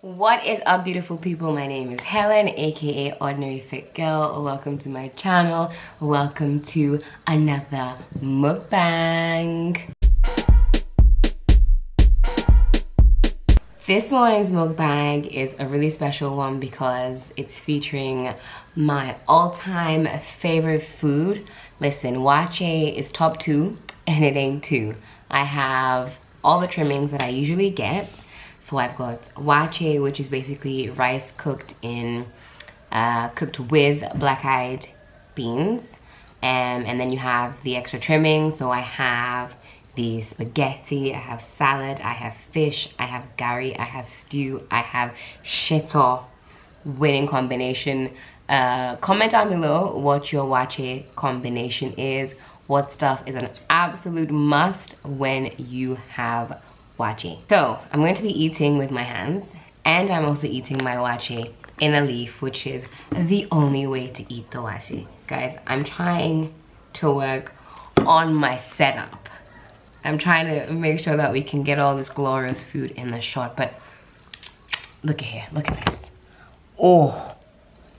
What is up beautiful people? My name is Helen aka Ordinary Fit Girl. Welcome to my channel. Welcome to another mukbang. This morning's mukbang is a really special one because it's featuring my all-time favorite food. Listen, waakye is top two and it ain't two. I have all the trimmings that I usually get so I've got waakye, which is basically rice cooked in, uh, cooked with black-eyed beans. Um, and then you have the extra trimming. So I have the spaghetti, I have salad, I have fish, I have gari, I have stew, I have shito. Winning combination. Uh, comment down below what your waakye combination is. What stuff is an absolute must when you have waakye. So I'm going to be eating with my hands and I'm also eating my waakye in a leaf, which is the only way to eat the waakye. Guys, I'm trying to work on my setup. I'm trying to make sure that we can get all this glorious food in the shot, but look at here, look at this. Oh,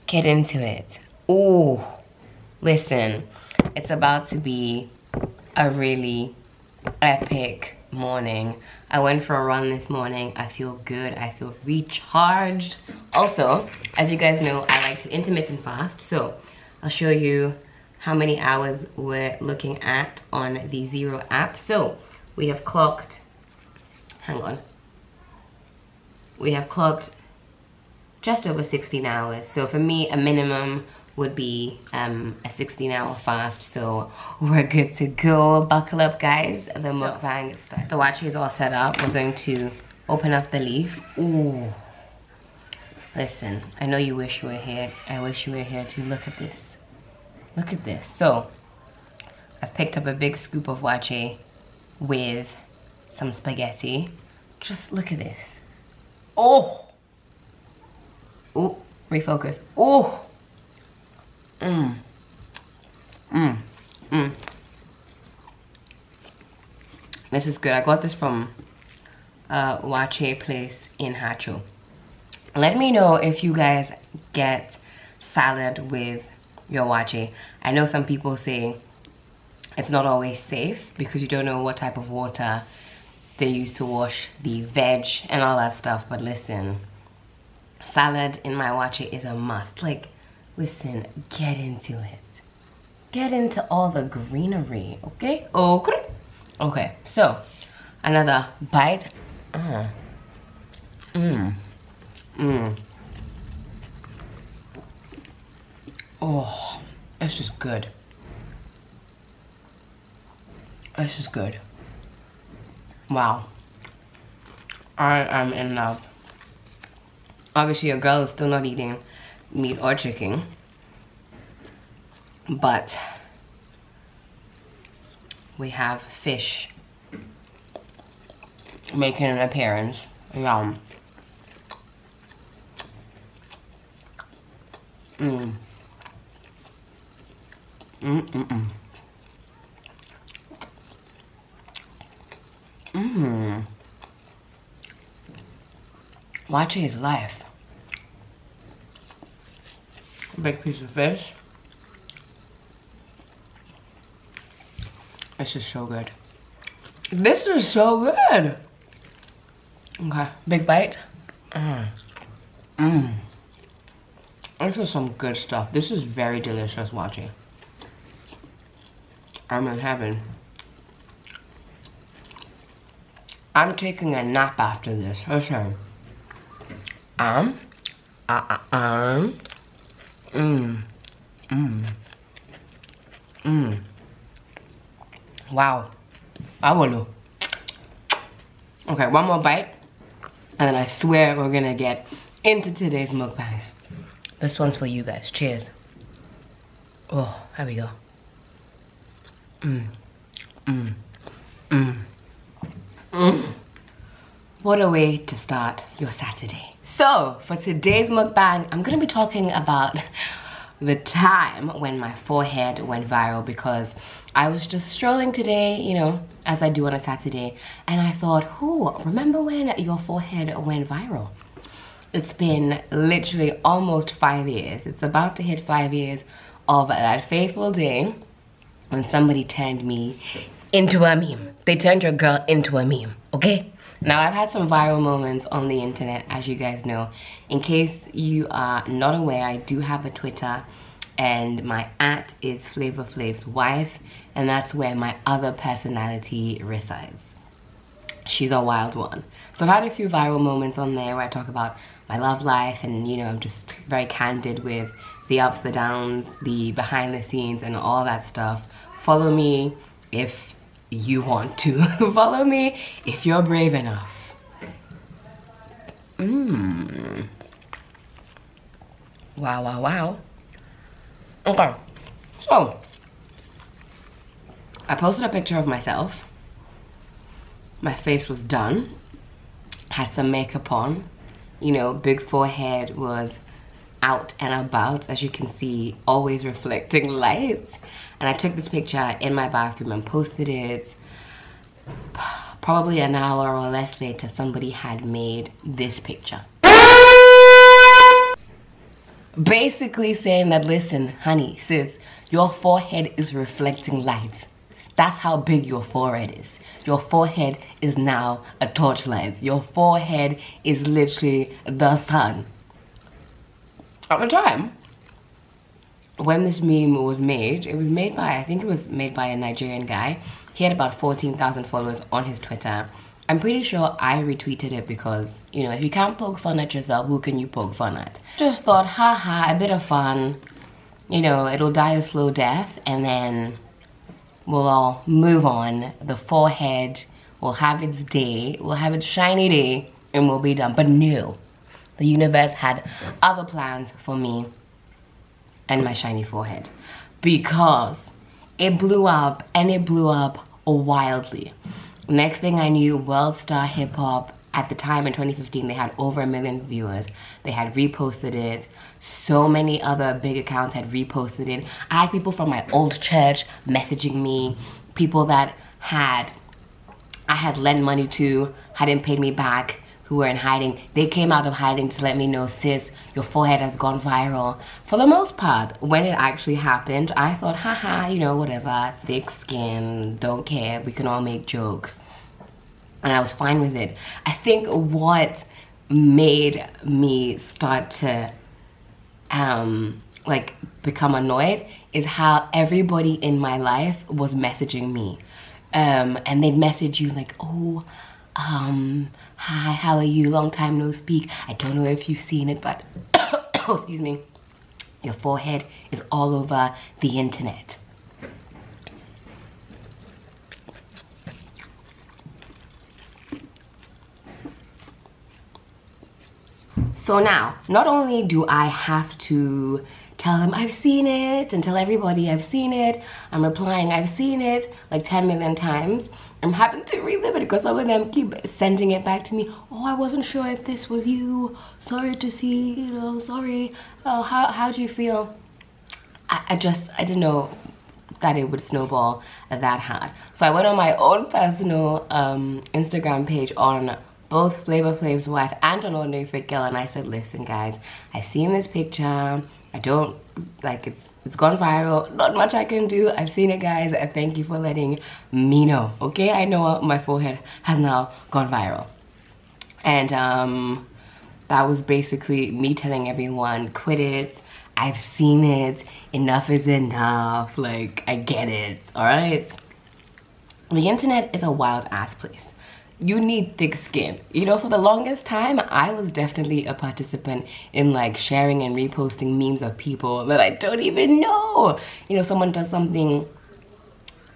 get into it. Oh, listen, it's about to be a really epic morning. I went for a run this morning. I feel good. I feel recharged. Also, as you guys know, I like to intermittent fast. So I'll show you how many hours we're looking at on the Zero app. So we have clocked, hang on. We have clocked just over 16 hours. So for me, a minimum would be um, a 16 hour fast. So we're good to go. Buckle up guys, the mukbang is started. The waakye is all set up. We're going to open up the leaf. Ooh. Listen, I know you wish you were here. I wish you were here too. Look at this. Look at this. So, I've picked up a big scoop of waakye with some spaghetti. Just look at this. Oh! Oh, refocus. Oh! Mmm. Mmm. Mmm. This is good. I got this from uh, Waakye Place in Hacho. Let me know if you guys get salad with your waakye. I know some people say it's not always safe because you don't know what type of water they use to wash the veg and all that stuff. But listen, salad in my waakye is a must. Like, Listen, get into it. Get into all the greenery, okay? Okay. Okay, so another bite. Uh. Mmm. Mmm. Oh, it's just good. It's just good. Wow. I am in love. Obviously, a girl is still not eating meat or chicken. But we have fish making an appearance. Yum. Mm. Mmm. Mm-mm-mm. Mmm. Waakye is life big piece of fish. This is so good. This is so good. Okay, big bite. Mmm. Mmm. This is some good stuff. This is very delicious watching. I'm in heaven. I'm taking a nap after this. Listen. Um. Uh, uh, um. Mmm. Mmm. Mmm. Wow. Awolo. Okay, one more bite. And then I swear we're gonna get into today's mukbang. This one's for you guys. Cheers. Oh, here we go. Mmm. Mmm. Mmm. Mmm. What a way to start your Saturday. So, for today's mukbang, I'm gonna be talking about the time when my forehead went viral because I was just strolling today, you know, as I do on a Saturday, and I thought, who, remember when your forehead went viral? it's been literally almost five years. It's about to hit five years of that fateful day when somebody turned me into a meme. They turned your girl into a meme, okay? Now, I've had some viral moments on the internet, as you guys know. In case you are not aware, I do have a Twitter, and my at is Flavor Flav's wife, and that's where my other personality resides. She's a wild one. So I've had a few viral moments on there where I talk about my love life, and you know, I'm just very candid with the ups, the downs, the behind the scenes, and all that stuff. Follow me if you want to. Follow me if you're brave enough. Mmm. Wow, wow, wow. Okay, so I posted a picture of myself. My face was done. Had some makeup on. You know, big forehead was out and about, as you can see, always reflecting lights. And I took this picture in my bathroom and posted it. Probably an hour or less later, somebody had made this picture. Basically saying that, listen, honey, sis, your forehead is reflecting light. That's how big your forehead is. Your forehead is now a torchlight. Your forehead is literally the sun. At the time, when this meme was made, it was made by, I think it was made by a Nigerian guy. He had about 14,000 followers on his Twitter. I'm pretty sure I retweeted it because, you know, if you can't poke fun at yourself, who can you poke fun at? Just thought, haha, a bit of fun. You know, it'll die a slow death and then we'll all move on. The forehead will have its day, will have its shiny day, and we'll be done. But no, the universe had other plans for me and my shiny forehead because it blew up and it blew up wildly. Next thing I knew, World Star Hip Hop at the time in 2015 they had over a million viewers. They had reposted it. So many other big accounts had reposted it. I had people from my old church messaging me, people that had I had lent money to, hadn't paid me back, who were in hiding. They came out of hiding to let me know, sis, your forehead has gone viral. For the most part, when it actually happened, I thought, haha, you know, whatever, thick skin, don't care, we can all make jokes. And I was fine with it. I think what made me start to um, like become annoyed is how everybody in my life was messaging me. Um, and they'd message you like, oh, um, hi, how are you? Long time no speak. I don't know if you've seen it, but excuse me, your forehead is all over the internet. So now, not only do I have to tell them I've seen it and tell everybody I've seen it, I'm replying I've seen it like 10 million times, I'm having to relive it because some of them keep sending it back to me. Oh, I wasn't sure if this was you. Sorry to see, you know, sorry. Oh, how, how do you feel? I, I just, I didn't know that it would snowball that hard. So I went on my own personal um, Instagram page on both Flavor Flav's wife and on Ordinary Fit Girl and I said, listen guys, I've seen this picture. I don't, like it's it's gone viral. Not much I can do. I've seen it, guys. And thank you for letting me know. Okay, I know my forehead has now gone viral. And um, that was basically me telling everyone, quit it. I've seen it. Enough is enough. Like, I get it. All right? The internet is a wild ass place you need thick skin. You know, for the longest time, I was definitely a participant in like sharing and reposting memes of people that I don't even know. You know, someone does something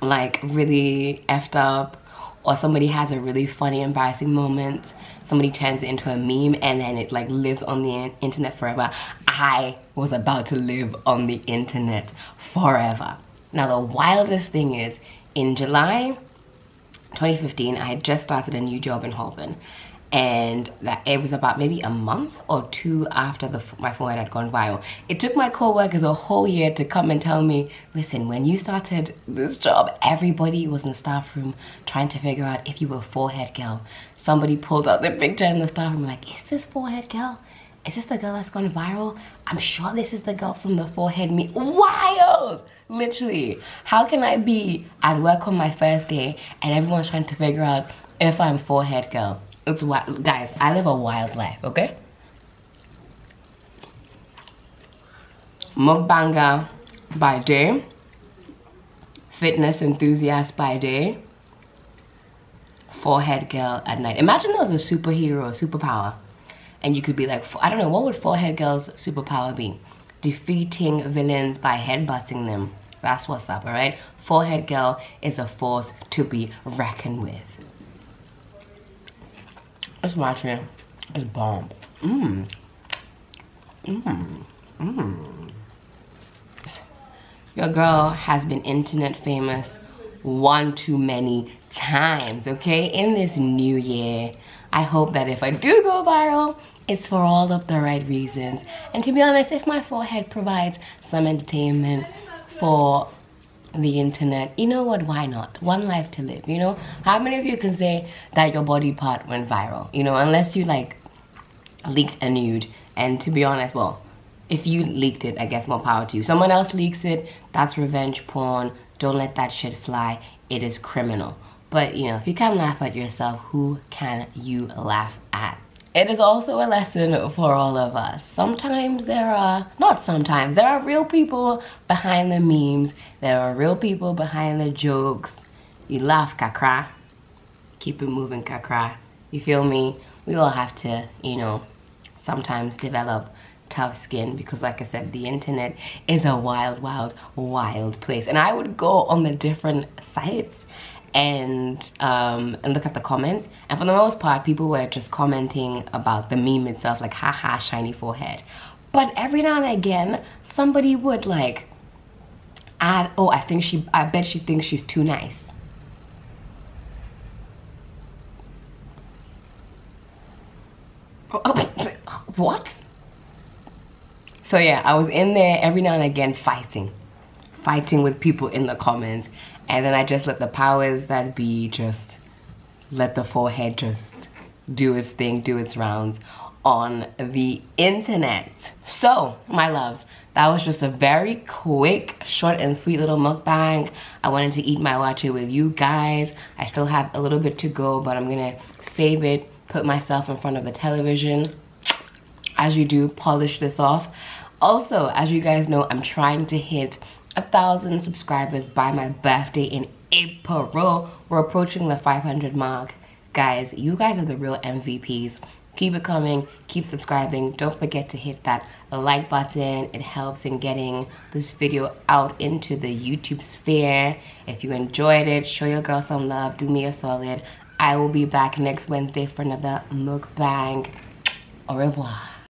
like really effed up or somebody has a really funny, embarrassing moment. Somebody turns it into a meme and then it like lives on the internet forever. I was about to live on the internet forever. Now the wildest thing is in July 2015 I had just started a new job in Holborn and that it was about maybe a month or two after the, my forehead had gone viral. It took my co-workers a whole year to come and tell me, listen, when you started this job, everybody was in the staff room trying to figure out if you were a forehead girl. Somebody pulled out the picture in the staff room like, is this forehead girl? Is this the girl that's gone viral? I'm sure this is the girl from the forehead me. Wild! Literally. How can I be at work on my first day and everyone's trying to figure out if I'm forehead girl? It's wild. Guys, I live a wild life, okay? Mukbanger by day. Fitness enthusiast by day. Forehead girl at night. Imagine there was a superhero, superpower and you could be like, I don't know, what would Forehead Girl's superpower be? Defeating villains by headbutting them. That's what's up, all right? Forehead Girl is a force to be reckoned with. Let's watch it. It's bomb. Mmm. Mmm. Mmm. Your girl has been internet famous one too many times, okay? In this new year, I hope that if I do go viral, it's for all of the right reasons. And to be honest, if my forehead provides some entertainment for the internet, you know what, why not? One life to live, you know? How many of you can say that your body part went viral? You know, unless you like leaked a nude. And to be honest, well, if you leaked it, I guess more power to you. Someone else leaks it, that's revenge porn. Don't let that shit fly. It is criminal. But, you know, if you can't laugh at yourself, who can you laugh at? It is also a lesson for all of us. Sometimes there are, not sometimes, there are real people behind the memes. There are real people behind the jokes. You laugh, kakra. Keep it moving, kakra. You feel me? We all have to, you know, sometimes develop tough skin because like I said, the internet is a wild, wild, wild place. And I would go on the different sites and um, and look at the comments. And for the most part, people were just commenting about the meme itself, like haha, shiny forehead. But every now and again, somebody would like add, oh, I think she, I bet she thinks she's too nice. what? So yeah, I was in there every now and again fighting. Fighting with people in the comments and then I just let the powers that be just let the forehead just do its thing, do its rounds on the internet. So, my loves, that was just a very quick, short and sweet little mukbang. I wanted to eat my waakye with you guys. I still have a little bit to go, but I'm gonna save it, put myself in front of the television. As you do, polish this off. Also, as you guys know, I'm trying to hit a thousand subscribers by my birthday in April. We're approaching the 500 mark. Guys, you guys are the real MVPs. Keep it coming, keep subscribing. Don't forget to hit that like button. It helps in getting this video out into the YouTube sphere. If you enjoyed it, show your girl some love, do me a solid. I will be back next Wednesday for another mukbang. Au revoir.